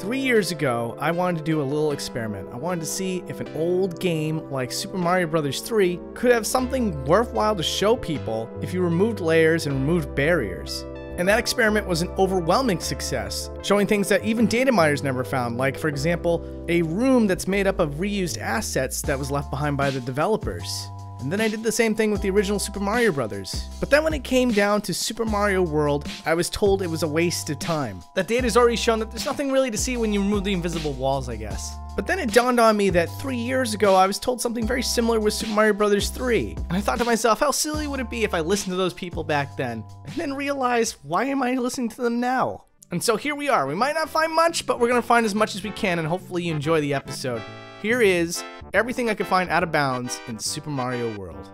Three years ago, I wanted to do a little experiment. I wanted to see if an old game like Super Mario Bros. 3 could have something worthwhile to show people if you removed layers and removed barriers. And that experiment was an overwhelming success, showing things that even data miners never found, like, for example, a room that's made up of reused assets that was left behind by the developers. And then I did the same thing with the original Super Mario Bros. But then when it came down to Super Mario World, I was told it was a waste of time. That data's already shown that there's nothing really to see when you remove the invisible walls, I guess. But then it dawned on me that three years ago I was told something very similar with Super Mario Bros. 3. And I thought to myself, how silly would it be if I listened to those people back then? And then realized, why am I listening to them now? And so here we are. We might not find much, but we're to find as much as we can, and hopefully you enjoy the episode. Here is everything I could find out of bounds in Super Mario World.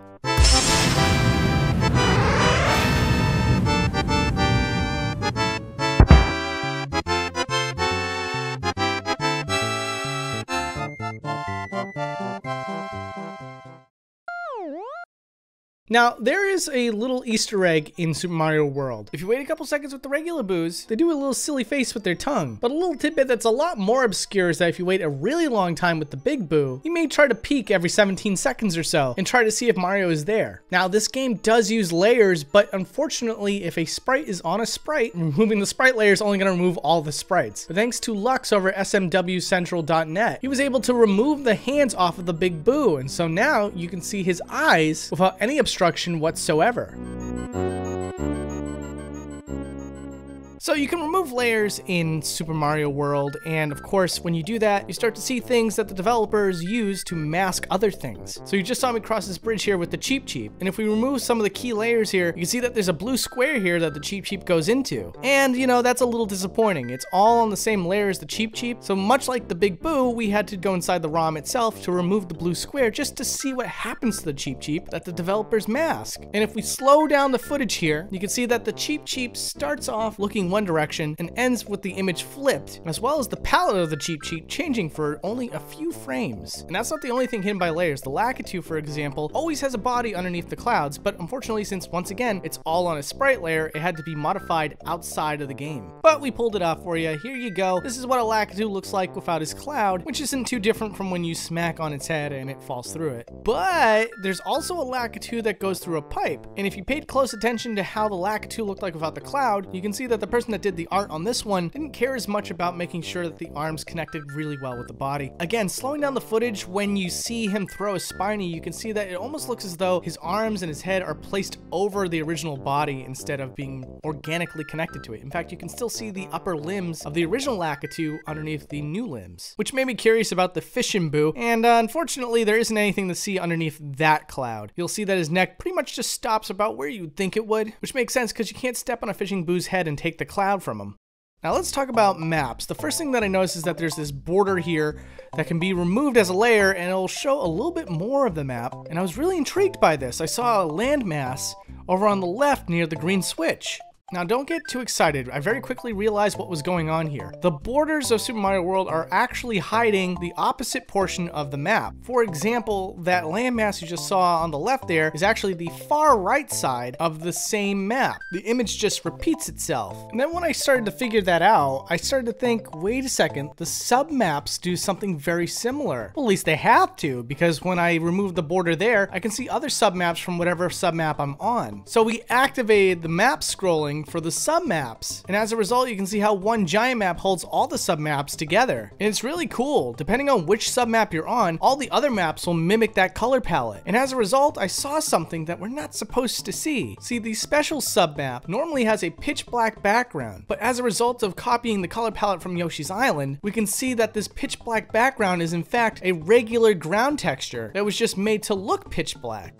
Now, there is a little Easter egg in Super Mario World. If you wait a couple seconds with the regular boos, they do a little silly face with their tongue. But a little tidbit that's a lot more obscure is that if you wait a really long time with the big boo, you may try to peek every 17 seconds or so and try to see if Mario is there. Now, this game does use layers, but unfortunately, if a sprite is on a sprite, removing the sprite layer is only going to remove all the sprites. But thanks to Luks over smwcentral.net, he was able to remove the hands off of the big boo, and so now you can see his eyes without any obstruction obstruction whatsoever. So you can remove layers in Super Mario World, and of course, when you do that, you start to see things that the developers use to mask other things. So you just saw me cross this bridge here with the Cheep Cheep, and if we remove some of the key layers here, you can see that there's a blue square here that the Cheep Cheep goes into. And, you know, that's a little disappointing. It's all on the same layer as the Cheep Cheep, so much like the Big Boo, we had to go inside the ROM itself to remove the blue square just to see what happens to the Cheep Cheep that the developers mask. And if we slow down the footage here, you can see that the Cheep Cheep starts off looking one direction and ends with the image flipped, as well as the palette of the Cheep sheet changing for only a few frames. And that's not the only thing hidden by layers. The Lakitu, for example, always has a body underneath the clouds, but unfortunately, since once again, it's all on a sprite layer, it had to be modified outside of the game. But we pulled it off for you. Here you go. This is what a Lakitu looks like without his cloud, which isn't too different from when you smack on its head and it falls through it. But there's also a Lakitu that goes through a pipe. And if you paid close attention to how the Lakitu looked like without the cloud, you can see that the person that did the art on this one didn't care as much about making sure that the arms connected really well with the body. Again, slowing down the footage, when you see him throw a spiny, you can see that it almost looks as though his arms and his head are placed over the original body instead of being organically connected to it. In fact, you can still see the upper limbs of the original Lakitu underneath the new limbs, which made me curious about the Fishin' Boo, and uh, unfortunately, there isn't anything to see underneath that cloud. You'll see that his neck pretty much just stops about where you'd think it would, which makes sense because you can't step on a Fishin' Boo's head and take the cloud from them. Now let's talk about maps. The first thing that I notice is that there's this border here that can be removed as a layer and it'll show a little bit more of the map. And I was really intrigued by this. I saw a landmass over on the left near the green switch. Now don't get too excited, I very quickly realized what was going on here. The borders of Super Mario World are actually hiding the opposite portion of the map. For example, that landmass you just saw on the left there is actually the far right side of the same map. The image just repeats itself. And then when I started to figure that out, I started to think, wait a second, the sub-maps do something very similar. Well, at least they have to, because when I remove the border there, I can see other sub-maps from whatever sub-map I'm on. So we activated the map scrolling for the submaps. And as a result, you can see how one giant map holds all the submaps together. And it's really cool. Depending on which submap you're on, all the other maps will mimic that color palette. And as a result, I saw something that we're not supposed to see. See, the special submap normally has a pitch black background, but as a result of copying the color palette from Yoshi's Island, we can see that this pitch black background is in fact a regular ground texture that was just made to look pitch black.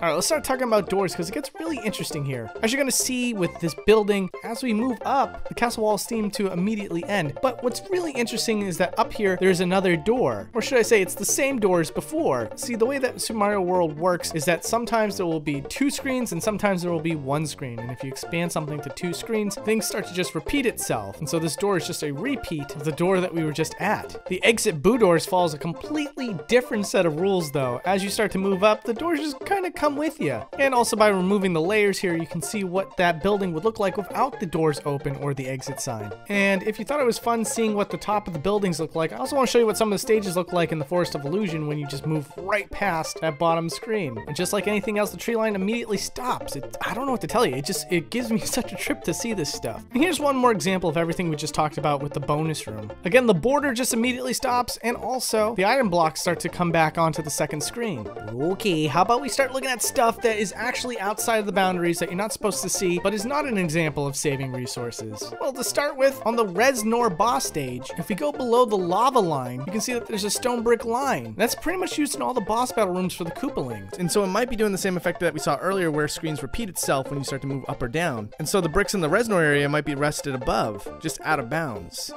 Alright, let's start talking about doors because it gets really interesting here. As you're to see with this building, as we move up, the castle walls seem to immediately end. But what's really interesting is that up here, there's another door. Or should I say, it's the same door as before. See, the way that Super Mario World works is that sometimes there will be two screens and sometimes there will be one screen. And if you expand something to two screens, things start to just repeat itself. And so this door is just a repeat of the door that we were just at. The exit boo doors follows a completely different set of rules though. As you start to move up, the doors just kind come with you. And also by removing the layers here, you can see what that building would look like without the doors open or the exit sign. And if you thought it was fun seeing what the top of the buildings look like, I also want to show you what some of the stages look like in the Forest of Illusion when you just move right past that bottom screen. And just like anything else, the tree line immediately stops. It, I don't know what to tell you. It just, it gives me such a trip to see this stuff. And here's one more example of everything we just talked about with the bonus room. Again, the border just immediately stops and also the item blocks start to come back onto the second screen. Okay, how about we start looking at stuff that is actually outside of the boundaries that you're not supposed to see, but is not an example of saving resources? Well, to start with, on the Reznor boss stage, if we go below the lava line, you can see that there's a stone brick line. That's pretty much used in all the boss battle rooms for the Koopalings. And so it might be doing the same effect that we saw earlier where screens repeat itself when you start to move up or down. And so the bricks in the Reznor area might be rested above, just out of bounds.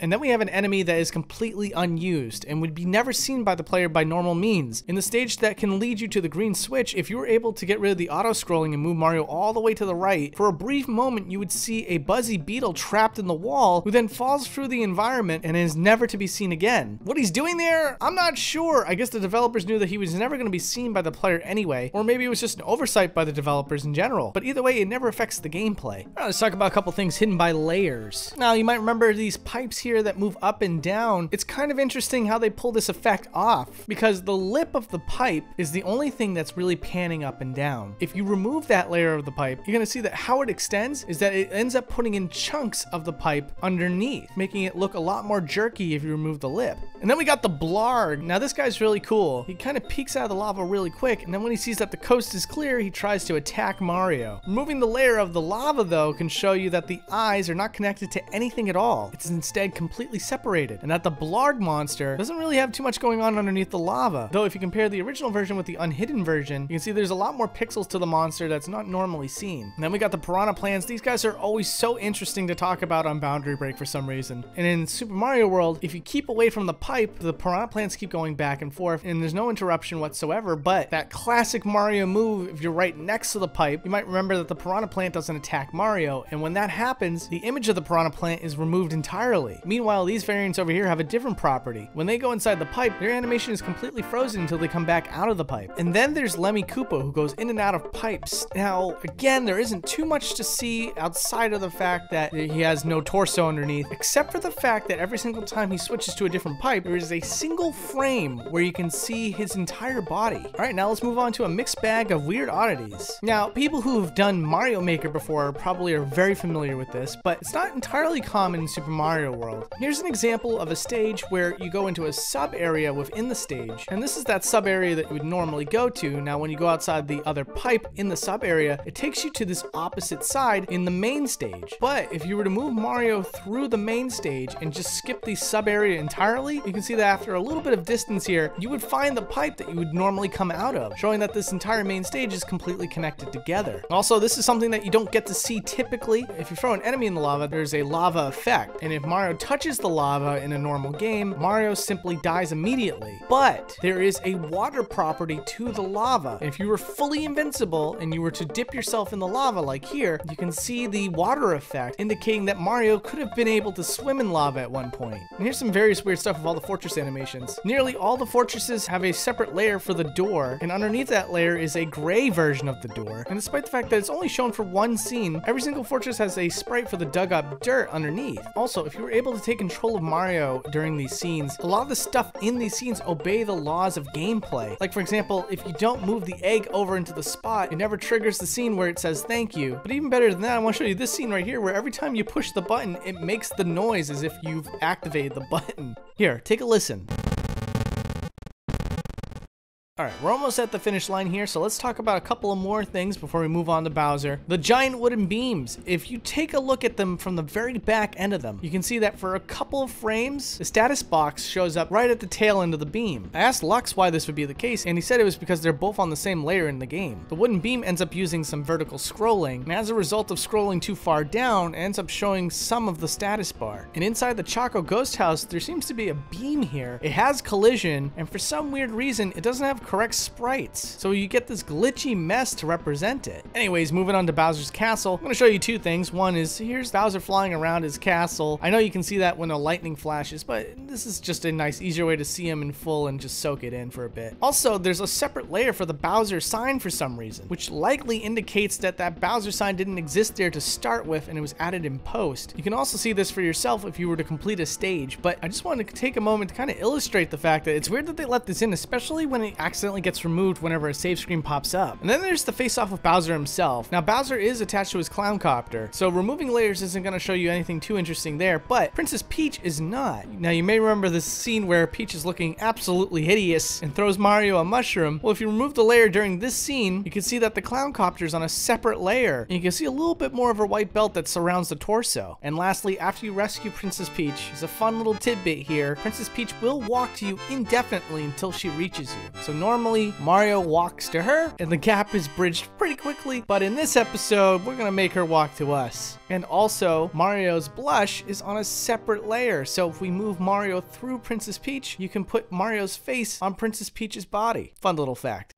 And then we have an enemy that is completely unused and would be never seen by the player by normal means. In the stage that can lead you to the green switch, if you were able to get rid of the auto scrolling and move Mario all the way to the right, for a brief moment you would see a buzzy beetle trapped in the wall who then falls through the environment and is never to be seen again. What he's doing there, I'm not sure. I guess the developers knew that he was never going to be seen by the player anyway, or maybe it was just an oversight by the developers in general. But either way, it never affects the gameplay. Right, let's talk about a couple things hidden by layers. Now, you might remember these pipes here that move up and down. It's kind of interesting how they pull this effect off because the lip of the pipe is the only thing that's really panning up and down. If you remove that layer of the pipe, you're gonna see that how it extends is that it ends up putting in chunks of the pipe underneath, making it look a lot more jerky if you remove the lip. And then we got the Blarg. Now this guy's really cool. He kind of peeks out of the lava really quick, and then when he sees that the coast is clear, he tries to attack Mario. Removing the layer of the lava though can show you that the eyes are not connected to anything at all. It's instead completely separated, and that the Blarg monster doesn't really have too much going on underneath the lava. Though if you compare the original version with the unhidden version, you can see there's a lot more pixels to the monster that's not normally seen. And then we got the Piranha Plants. These guys are always so interesting to talk about on Boundary Break for some reason. And in Super Mario World, if you keep away from the pipe, the Piranha Plants keep going back and forth, and there's no interruption whatsoever, but that classic Mario move, if you're right next to the pipe, you might remember that the Piranha Plant doesn't attack Mario, and when that happens, the image of the Piranha Plant is removed entirely. Meanwhile, these variants over here have a different property. When they go inside the pipe, their animation is completely frozen until they come back out of the pipe. And then there's Lemmy Koopa, who goes in and out of pipes. Now, again, there isn't too much to see outside of the fact that he has no torso underneath, except for the fact that every single time he switches to a different pipe, there is a single frame where you can see his entire body. All right, now let's move on to a mixed bag of weird oddities. Now, people who've done Mario Maker before probably are very familiar with this, but it's not entirely common in Super Mario World. Here's an example of a stage where you go into a sub area within the stage, and this is that sub area that you would normally go to. Now, when you go outside the other pipe in the sub area, it takes you to this opposite side in the main stage. But if you were to move Mario through the main stage and just skip the sub area entirely, you can see that after a little bit of distance here, you would find the pipe that you would normally come out of, showing that this entire main stage is completely connected together. Also, this is something that you don't get to see typically. If you throw an enemy in the lava, there's a lava effect, and if Mario touches the lava in a normal game, Mario simply dies immediately. But there is a water property to the lava. If you were fully invincible and you were to dip yourself in the lava like here, you can see the water effect, indicating that Mario could have been able to swim in lava at one point. And here's some various weird stuff of all the fortress animations. Nearly all the fortresses have a separate layer for the door, and underneath that layer is a gray version of the door. And despite the fact that it's only shown for one scene, every single fortress has a sprite for the dug up dirt underneath. Also, if you were able to take control of Mario during these scenes, a lot of the stuff in these scenes obey the laws of gameplay. Like for example, if you don't move the egg over into the spot, it never triggers the scene where it says thank you. But even better than that, I want to show you this scene right here where every time you push the button, it makes the noise as if you've activated the button. Here, take a listen. Alright, we're almost at the finish line here, so let's talk about a couple of more things before we move on to Bowser. The giant wooden beams. If you take a look at them from the very back end of them, you can see that for a couple of frames, the status box shows up right at the tail end of the beam. I asked Luks why this would be the case, and he said it was because they're both on the same layer in the game. The wooden beam ends up using some vertical scrolling, and as a result of scrolling too far down, ends up showing some of the status bar. And inside the Choco Ghost House, there seems to be a beam here. It has collision, and for some weird reason, it doesn't have correct sprites. So you get this glitchy mess to represent it. Anyways, moving on to Bowser's castle, I'm gonna show you two things. One is here's Bowser flying around his castle. I know you can see that when a lightning flashes, but this is just a nice, easier way to see him in full and just soak it in for a bit. Also, there's a separate layer for the Bowser sign for some reason, which likely indicates that that Bowser sign didn't exist there to start with and it was added in post. You can also see this for yourself if you were to complete a stage, but I just wanted to take a moment to kind of illustrate the fact that it's weird that they let this in, especially when it accidentally gets removed whenever a save screen pops up. And then there's the face off of Bowser himself. Now, Bowser is attached to his clown copter, so removing layers isn't going to show you anything too interesting there, but Princess Peach is not. Now, you may remember this scene where Peach is looking absolutely hideous and throws Mario a mushroom. Well, if you remove the layer during this scene, you can see that the clown copter is on a separate layer, and you can see a little bit more of her white belt that surrounds the torso. And lastly, after you rescue Princess Peach, is a fun little tidbit here. Princess Peach will walk to you indefinitely until she reaches you. So normally, Mario walks to her, and the gap is bridged pretty quickly, but in this episode, we're gonna make her walk to us. And also, Mario's blush is on a separate layer, so if we move Mario through Princess Peach, you can put Mario's face on Princess Peach's body. Fun little fact.